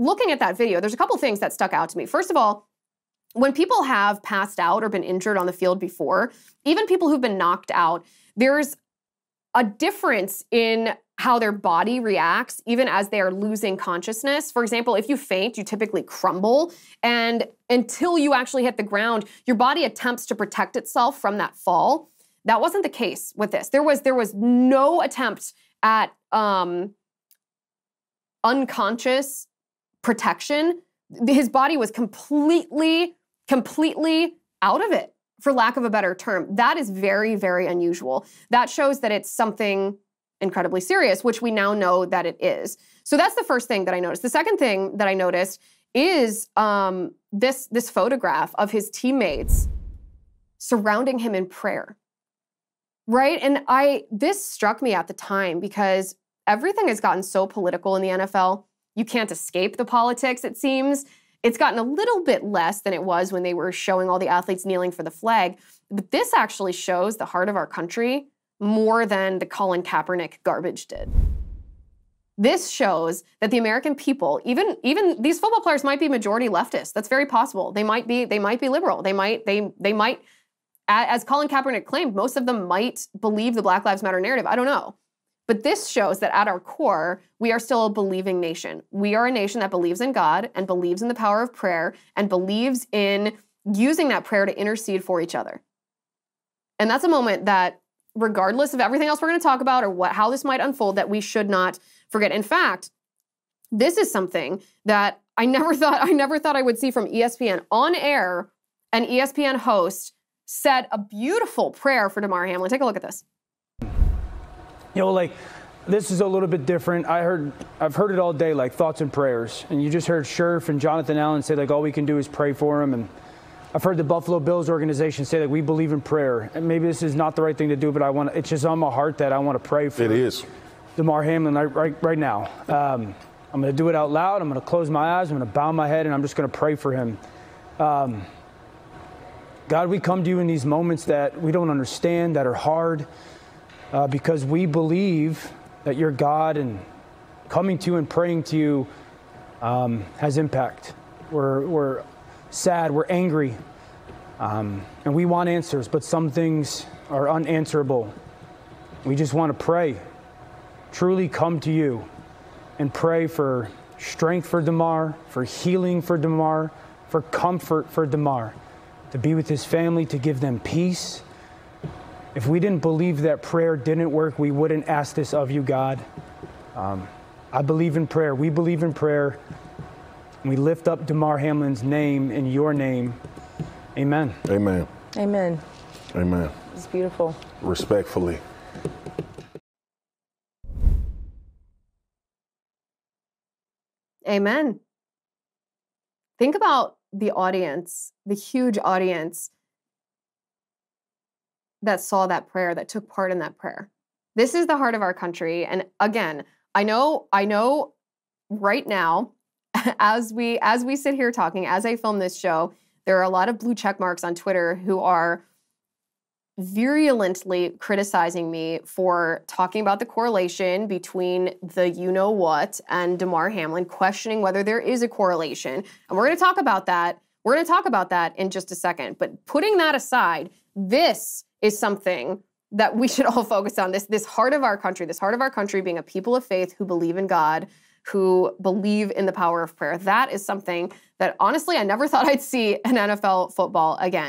looking at that video, there's a couple things that stuck out to me. First of all, when people have passed out or been injured on the field before, even people who've been knocked out, there's a difference in how their body reacts even as they are losing consciousness. For example, if you faint, you typically crumble and until you actually hit the ground, your body attempts to protect itself from that fall. That wasn't the case with this. There was there was no attempt at um, unconscious protection. His body was completely, completely out of it, for lack of a better term. That is very, very unusual. That shows that it's something incredibly serious, which we now know that it is. So that's the first thing that I noticed. The second thing that I noticed is um, this this photograph of his teammates surrounding him in prayer. Right? And I this struck me at the time because everything has gotten so political in the NFL. You can't escape the politics, it seems. It's gotten a little bit less than it was when they were showing all the athletes kneeling for the flag. But this actually shows the heart of our country more than the Colin Kaepernick garbage did. This shows that the American people, even even these football players might be majority leftist. That's very possible. They might be they might be liberal. They might they they might as Colin Kaepernick claimed, most of them might believe the Black Lives Matter narrative. I don't know. But this shows that at our core, we are still a believing nation. We are a nation that believes in God and believes in the power of prayer and believes in using that prayer to intercede for each other. And that's a moment that, regardless of everything else we're going to talk about or what, how this might unfold, that we should not forget. In fact, this is something that I never thought I never thought I would see from ESPN on air. An ESPN host said a beautiful prayer for Damar Hamlin. Take a look at this you know, like this is a little bit different. I heard, I've heard it all day, like thoughts and prayers. And you just heard Scherff and Jonathan Allen say like all we can do is pray for him. And I've heard the Buffalo Bills organization say that we believe in prayer. And maybe this is not the right thing to do, but I want it's just on my heart that I want to pray for. It is. Damar Hamlin right right, right now. Um, I'm going to do it out loud. I'm going to close my eyes. I'm going to bow my head, and I'm just going to pray for him. Um, God, we come to you in these moments that we don't understand, that are hard uh, because we believe that you're God and coming to you and praying to you um, has impact. We're, we're sad, we're angry, um, and we want answers, but some things are unanswerable. We just want to pray, truly come to you and pray for strength for Damar, for healing for Damar, for comfort for Damar, to be with his family, to give them peace if we didn't believe that prayer didn't work, we wouldn't ask this of you, God. Um, I believe in prayer. We believe in prayer. We lift up Damar Hamlin's name in your name. Amen. Amen. Amen. Amen. It's beautiful. Respectfully. Amen. Think about the audience, the huge audience that saw that prayer, that took part in that prayer. This is the heart of our country. And again, I know, I know right now, as we as we sit here talking, as I film this show, there are a lot of blue check marks on Twitter who are virulently criticizing me for talking about the correlation between the you know what and Damar Hamlin, questioning whether there is a correlation. And we're going to talk about that. We're going to talk about that in just a second. But putting that aside, this is something that we should all focus on. This this heart of our country, this heart of our country being a people of faith who believe in God, who believe in the power of prayer. That is something that honestly I never thought I'd see in NFL football again.